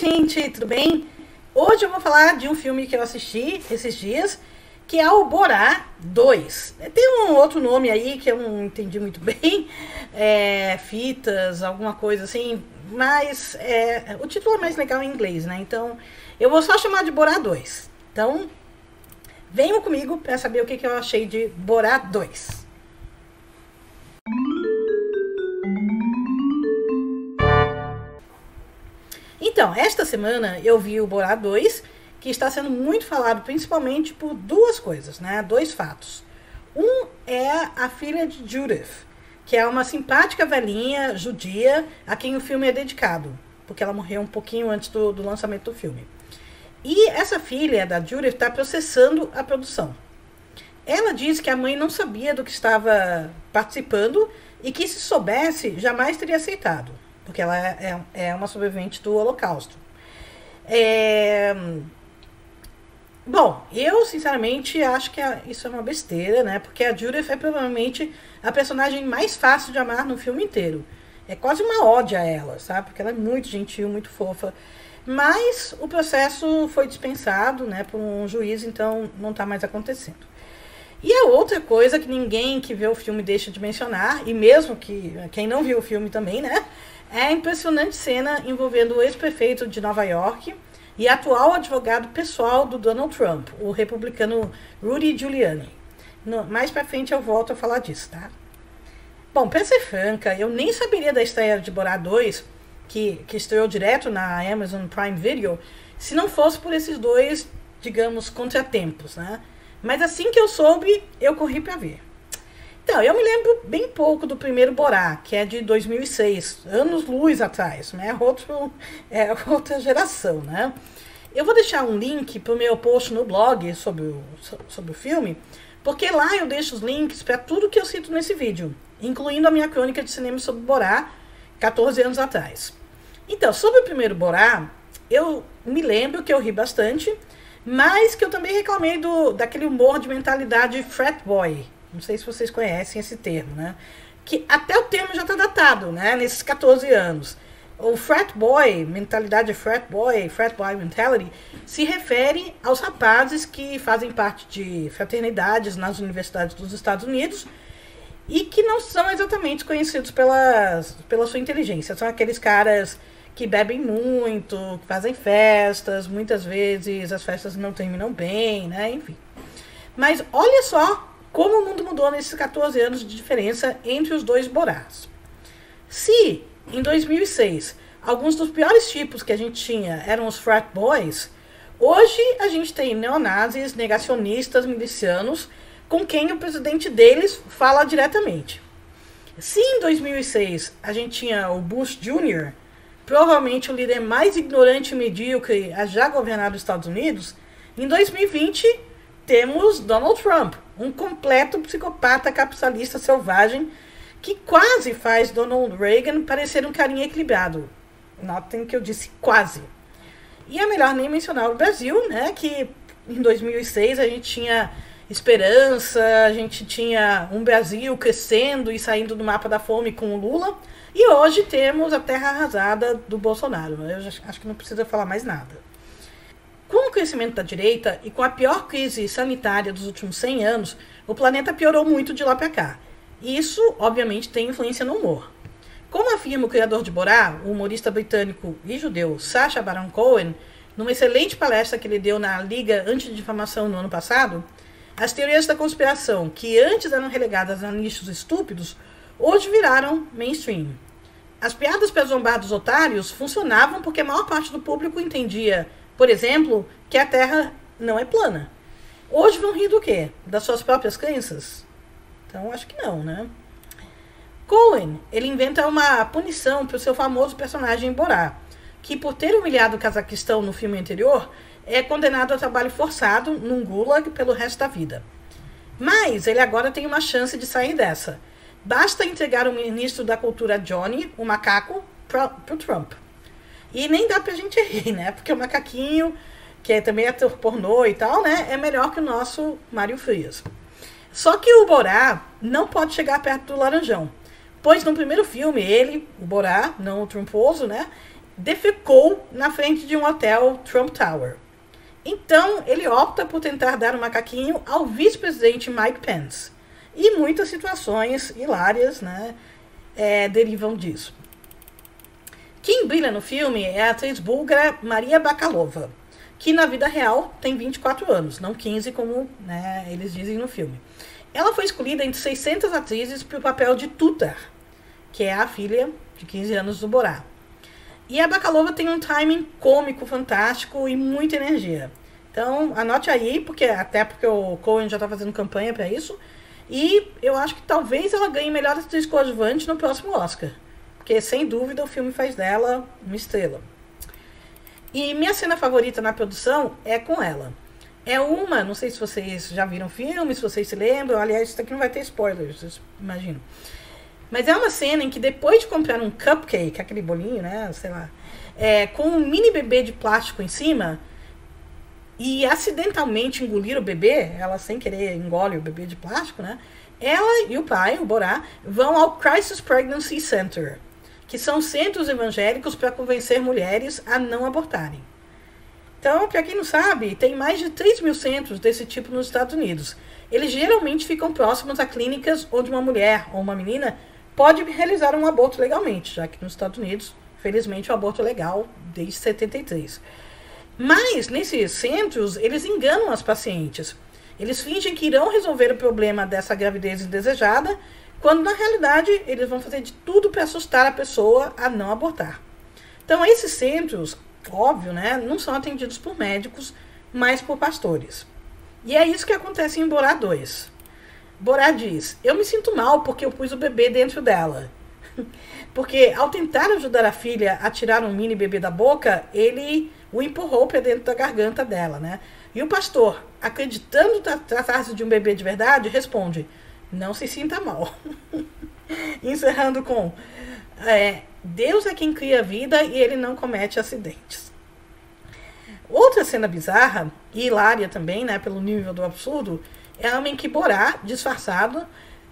gente, tudo bem? Hoje eu vou falar de um filme que eu assisti esses dias, que é o Borá 2. Tem um outro nome aí que eu não entendi muito bem, é, Fitas, alguma coisa assim, mas é, o título é mais legal em inglês, né? Então eu vou só chamar de Borá 2. Então venham comigo para saber o que, que eu achei de Borá 2. Então, esta semana eu vi o Borá 2, que está sendo muito falado principalmente por duas coisas, né? Dois fatos. Um é a filha de Judith, que é uma simpática velhinha judia a quem o filme é dedicado, porque ela morreu um pouquinho antes do, do lançamento do filme. E essa filha da Judith está processando a produção. Ela diz que a mãe não sabia do que estava participando e que se soubesse jamais teria aceitado porque ela é, é, é uma sobrevivente do Holocausto. É... Bom, eu sinceramente acho que isso é uma besteira, né? Porque a Judith é provavelmente a personagem mais fácil de amar no filme inteiro. É quase uma ódio a ela, sabe? Porque ela é muito gentil, muito fofa. Mas o processo foi dispensado, né, por um juiz, então não está mais acontecendo. E a outra coisa que ninguém que vê o filme deixa de mencionar, e mesmo que quem não viu o filme também, né, é a impressionante cena envolvendo o ex-prefeito de Nova York e atual advogado pessoal do Donald Trump, o republicano Rudy Giuliani. No, mais pra frente eu volto a falar disso, tá? Bom, pra ser franca, eu nem saberia da estreia de Borá 2, que, que estreou direto na Amazon Prime Video, se não fosse por esses dois, digamos, contratempos, né? Mas assim que eu soube, eu corri para ver. Então, eu me lembro bem pouco do primeiro Borá, que é de 2006, anos luz atrás, né? Outro, é outra geração, né? Eu vou deixar um link para o meu post no blog sobre o, sobre o filme, porque lá eu deixo os links para tudo que eu cito nesse vídeo, incluindo a minha crônica de cinema sobre Borá, 14 anos atrás. Então, sobre o primeiro Borá, eu me lembro que eu ri bastante, mas que eu também reclamei do, daquele humor de mentalidade frat boy, não sei se vocês conhecem esse termo, né? Que até o termo já está datado, né? Nesses 14 anos. O frat boy, mentalidade frat boy, frat boy mentality, se refere aos rapazes que fazem parte de fraternidades nas universidades dos Estados Unidos e que não são exatamente conhecidos pela, pela sua inteligência. São aqueles caras que bebem muito, que fazem festas, muitas vezes as festas não terminam bem, né? Enfim. Mas olha só como o mundo mudou nesses 14 anos de diferença entre os dois Borás. Se, em 2006, alguns dos piores tipos que a gente tinha eram os frat boys, hoje a gente tem neonazis, negacionistas, milicianos, com quem o presidente deles fala diretamente. Se em 2006 a gente tinha o Bush Jr., provavelmente o líder mais ignorante e medíocre a já governar os Estados Unidos, em 2020 temos Donald Trump, um completo psicopata capitalista selvagem que quase faz Donald Reagan parecer um carinha equilibrado. Notem que eu disse quase. E é melhor nem mencionar o Brasil, né? Que em 2006 a gente tinha esperança, a gente tinha um Brasil crescendo e saindo do mapa da fome com o Lula. E hoje temos a terra arrasada do Bolsonaro. Eu acho que não precisa falar mais nada. O crescimento da direita e com a pior crise sanitária dos últimos 100 anos, o planeta piorou muito de lá para cá. E isso, obviamente, tem influência no humor. Como afirma o criador de Borá, o humorista britânico e judeu Sacha Baron Cohen, numa excelente palestra que ele deu na Liga Antidifamação no ano passado, as teorias da conspiração, que antes eram relegadas a nichos estúpidos, hoje viraram mainstream. As piadas para zombar dos otários funcionavam porque a maior parte do público entendia por exemplo, que a Terra não é plana. Hoje vão rir do quê? Das suas próprias crenças? Então, acho que não, né? Cohen, ele inventa uma punição para o seu famoso personagem Borá, que por ter humilhado o Cazaquistão no filme anterior, é condenado a trabalho forçado num gulag pelo resto da vida. Mas ele agora tem uma chance de sair dessa. Basta entregar o ministro da cultura Johnny, o macaco, para o Trump. E nem dá pra gente rir, né? Porque o macaquinho, que é também ator pornô e tal, né? É melhor que o nosso Mário Frias. Só que o Borá não pode chegar perto do Laranjão. Pois no primeiro filme, ele, o Borá, não o Trumposo, né? defecou na frente de um hotel Trump Tower. Então, ele opta por tentar dar um macaquinho ao vice-presidente Mike Pence. E muitas situações hilárias né, é, derivam disso. Quem brilha no filme é a atriz búlgara Maria Bakalova, que na vida real tem 24 anos, não 15 como né, eles dizem no filme. Ela foi escolhida entre 600 atrizes para o papel de Tutar, que é a filha de 15 anos do Borá. E a Bakalova tem um timing cômico fantástico e muita energia. Então, anote aí, porque até porque o Cohen já está fazendo campanha para isso. E eu acho que talvez ela ganhe melhor atriz coadjuvante no próximo Oscar. Porque, sem dúvida, o filme faz dela uma estrela. E minha cena favorita na produção é com ela. É uma, não sei se vocês já viram o filme, se vocês se lembram. Aliás, isso aqui não vai ter spoilers, imagino. Mas é uma cena em que depois de comprar um cupcake, aquele bolinho, né, sei lá, é, com um mini bebê de plástico em cima, e acidentalmente engolir o bebê, ela sem querer engole o bebê de plástico, né? Ela e o pai, o Borá, vão ao Crisis Pregnancy Center, que são centros evangélicos para convencer mulheres a não abortarem. Então, para quem não sabe, tem mais de 3 mil centros desse tipo nos Estados Unidos. Eles geralmente ficam próximos a clínicas onde uma mulher ou uma menina pode realizar um aborto legalmente, já que nos Estados Unidos, felizmente, o aborto é legal desde 73. Mas, nesses centros, eles enganam as pacientes. Eles fingem que irão resolver o problema dessa gravidez indesejada, quando na realidade eles vão fazer de tudo para assustar a pessoa a não abortar. Então, esses centros, óbvio, né, não são atendidos por médicos, mas por pastores. E é isso que acontece em Borá 2. Borá diz: Eu me sinto mal porque eu pus o bebê dentro dela. Porque ao tentar ajudar a filha a tirar um mini bebê da boca, ele o empurrou para dentro da garganta dela, né? E o pastor, acreditando tratar-se de um bebê de verdade, responde: Não se sinta mal. Encerrando com: é, Deus é quem cria a vida e ele não comete acidentes. Outra cena bizarra, e hilária também, né, pelo nível do absurdo, é homem que Borá, disfarçado,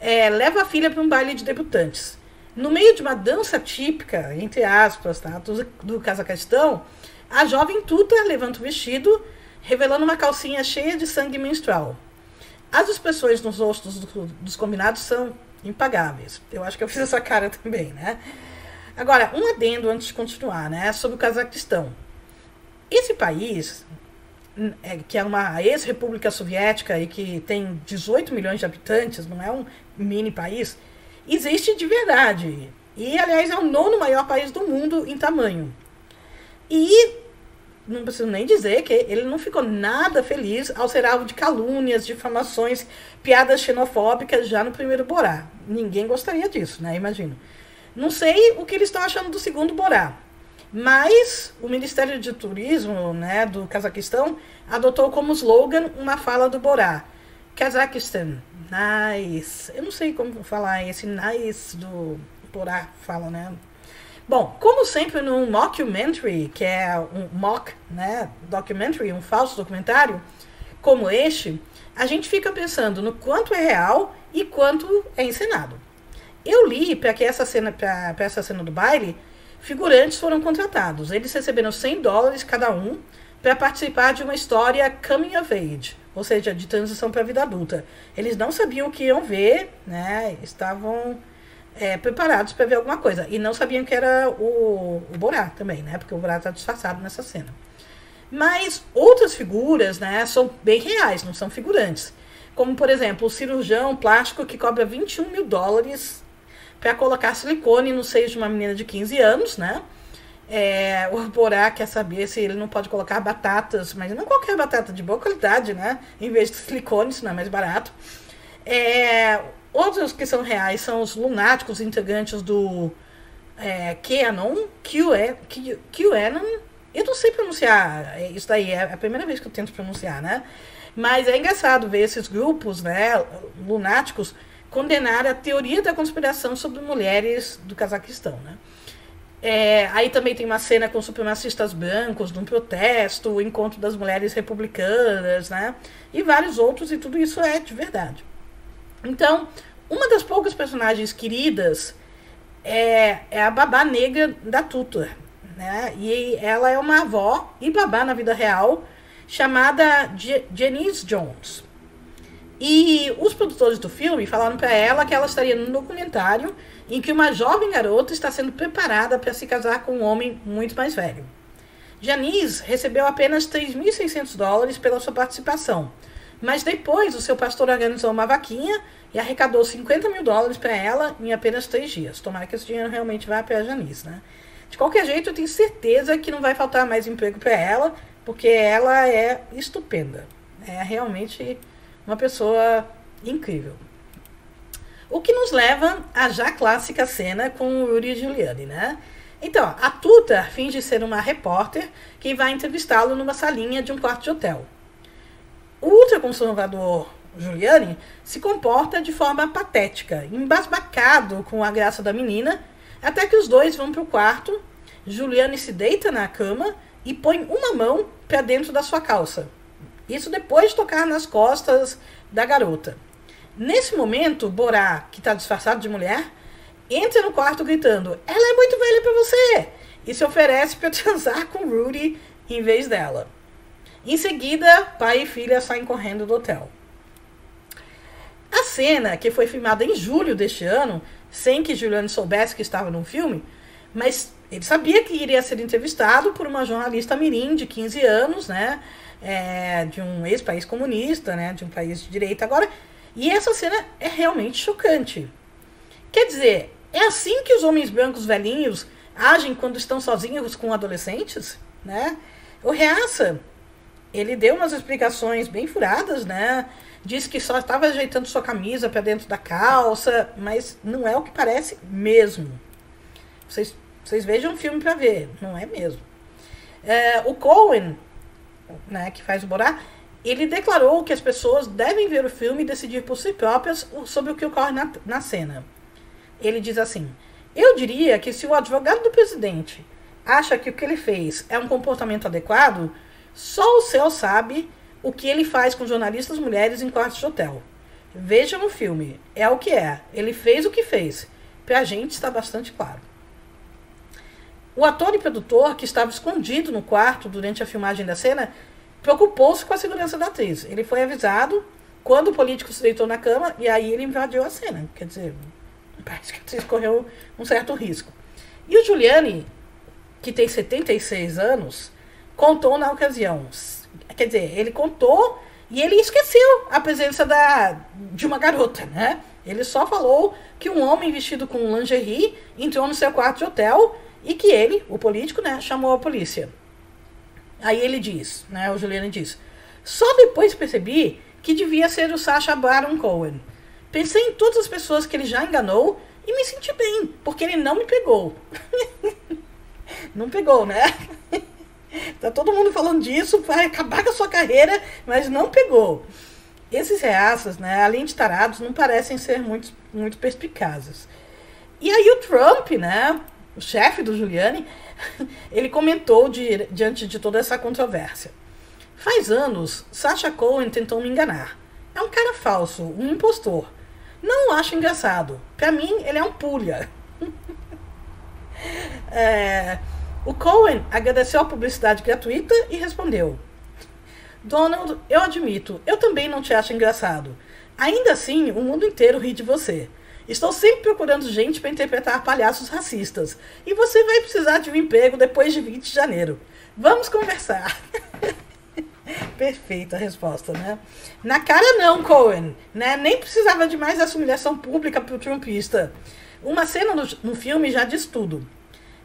é, leva a filha para um baile de debutantes. No meio de uma dança típica, entre aspas, tá, do, do Cazaquistão, a jovem Tuta levanta o vestido, revelando uma calcinha cheia de sangue menstrual. As expressões nos rostos do, dos combinados são impagáveis. Eu acho que eu fiz essa cara também, né? Agora, um adendo antes de continuar, né? Sobre o Cazaquistão. Esse país é, que é uma ex-república soviética e que tem 18 milhões de habitantes, não é um mini país, existe de verdade. E, aliás, é o nono maior país do mundo em tamanho. E não preciso nem dizer que ele não ficou nada feliz ao ser alvo de calúnias, difamações, piadas xenofóbicas já no primeiro Borá. Ninguém gostaria disso, né? Imagino. Não sei o que eles estão achando do segundo Borá. Mas o Ministério de Turismo né, do Cazaquistão adotou como slogan uma fala do Borá. Cazaquistão, nice. Eu não sei como falar esse nice do Borá fala, né? Bom, como sempre no mockumentary, que é um mock né, documentary, um falso documentário, como este, a gente fica pensando no quanto é real e quanto é encenado. Eu li para que essa cena, para essa cena do baile, Figurantes foram contratados. Eles receberam 100 dólares cada um para participar de uma história coming of age, ou seja, de transição para a vida adulta. Eles não sabiam o que iam ver, né? Estavam é, preparados para ver alguma coisa. E não sabiam que era o, o Borá também, né? Porque o Borá está disfarçado nessa cena. Mas outras figuras, né, são bem reais, não são figurantes. Como, por exemplo, o cirurgião plástico que cobra 21 mil dólares para colocar silicone no seio de uma menina de 15 anos, né? É, o Borá quer saber se ele não pode colocar batatas, mas não qualquer batata de boa qualidade, né? Em vez de silicone, isso não é mais barato. É, outros que são reais são os lunáticos integrantes do é, QAnon, QAnon. Eu não sei pronunciar isso daí, é a primeira vez que eu tento pronunciar, né? Mas é engraçado ver esses grupos, né, lunáticos, condenar a teoria da conspiração sobre mulheres do Cazaquistão, né? É, aí também tem uma cena com supremacistas brancos num protesto, o encontro das mulheres republicanas, né? E vários outros, e tudo isso é de verdade. Então, uma das poucas personagens queridas é, é a babá negra da Tutor, né? E ela é uma avó e babá na vida real, chamada Janice Jones. E os produtores do filme falaram para ela que ela estaria num documentário em que uma jovem garota está sendo preparada para se casar com um homem muito mais velho. Janice recebeu apenas 3.600 dólares pela sua participação, mas depois o seu pastor organizou uma vaquinha e arrecadou 50 mil dólares para ela em apenas três dias. Tomara que esse dinheiro realmente vá para a Janice, né? De qualquer jeito, eu tenho certeza que não vai faltar mais emprego para ela, porque ela é estupenda. É realmente uma pessoa incrível. O que nos leva à já clássica cena com o Rudy Giuliani, né? Então, a Tuta finge ser uma repórter que vai entrevistá-lo numa salinha de um quarto de hotel. Ultraconservador Giuliani se comporta de forma patética, embasbacado com a graça da menina, até que os dois vão para o quarto. Giuliani se deita na cama e põe uma mão para dentro da sua calça. Isso depois de tocar nas costas da garota. Nesse momento, Borá, que está disfarçado de mulher, entra no quarto gritando: Ela é muito velha para você! E se oferece para transar com Rudy em vez dela. Em seguida, pai e filha saem correndo do hotel. A cena, que foi filmada em julho deste ano, sem que Juliane soubesse que estava no filme, mas ele sabia que iria ser entrevistado por uma jornalista mirim de 15 anos, né? É, de um ex-país comunista, né? De um país de direita agora. E essa cena é realmente chocante. Quer dizer, é assim que os homens brancos velhinhos agem quando estão sozinhos com adolescentes, né? O Reaça, ele deu umas explicações bem furadas, né? Diz que só estava ajeitando sua camisa para dentro da calça, mas não é o que parece mesmo. Vocês, vocês vejam o filme para ver, não é mesmo. É, o Cohen, né, que faz o Borá, ele declarou que as pessoas devem ver o filme e decidir por si próprias sobre o que ocorre na, na cena. Ele diz assim: Eu diria que se o advogado do presidente acha que o que ele fez é um comportamento adequado, só o céu sabe o que ele faz com jornalistas mulheres em quartos de hotel. Vejam o filme. É o que é. Ele fez o que fez. Pra gente está bastante claro. O ator e produtor, que estava escondido no quarto durante a filmagem da cena, preocupou-se com a segurança da atriz. Ele foi avisado quando o político se deitou na cama e aí ele invadiu a cena. Quer dizer, parece que a atriz correu um certo risco. E o Giuliani, que tem 76 anos, contou na ocasião Quer dizer, ele contou e ele esqueceu a presença da, de uma garota, né? Ele só falou que um homem vestido com lingerie entrou no seu quarto de hotel e que ele, o político, né, chamou a polícia. Aí ele diz, né, o Juliano diz, só depois percebi que devia ser o Sacha Baron Cohen. Pensei em todas as pessoas que ele já enganou e me senti bem, porque ele não me pegou. não pegou, né? Tá todo mundo falando disso, vai acabar com a sua carreira, mas não pegou. Esses reaças, né, além de tarados, não parecem ser muito, muito perspicazes. E aí o Trump, né, o chefe do Giuliani, ele comentou de, diante de toda essa controvérsia. Faz anos, Sacha Cohen tentou me enganar. É um cara falso, um impostor. Não acho engraçado. Para mim, ele é um pulha. é, o Cohen agradeceu a publicidade gratuita e respondeu: Donald, eu admito, eu também não te acho engraçado. Ainda assim, o mundo inteiro ri de você. Estou sempre procurando gente para interpretar palhaços racistas. E você vai precisar de um emprego depois de 20 de janeiro. Vamos conversar. Perfeita a resposta, né? Na cara não, Cohen. Né? Nem precisava de mais essa humilhação pública para o trumpista. Uma cena no, no filme já diz tudo.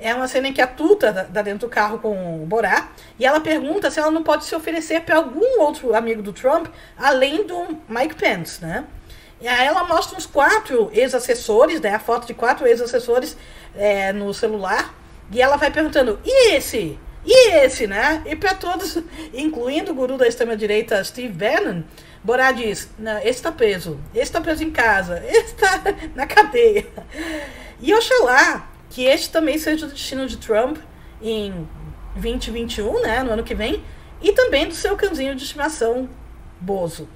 É uma cena em que a Tuta dá dentro do carro com o Borá e ela pergunta se ela não pode se oferecer para algum outro amigo do Trump além do Mike Pence, né? E aí ela mostra uns quatro ex-assessores, né? A foto de quatro ex-assessores é, no celular e ela vai perguntando: e esse? E esse, né? E para todos, incluindo o guru da extrema-direita Steve Bannon, Borá diz: esse tá preso, esse tá preso em casa, esse tá na cadeia. E Oxalá que este também seja o destino de Trump em 2021, né, no ano que vem, e também do seu cãozinho de estimação, Bozo.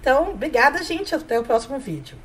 Então, obrigada, gente. Até o próximo vídeo.